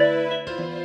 Música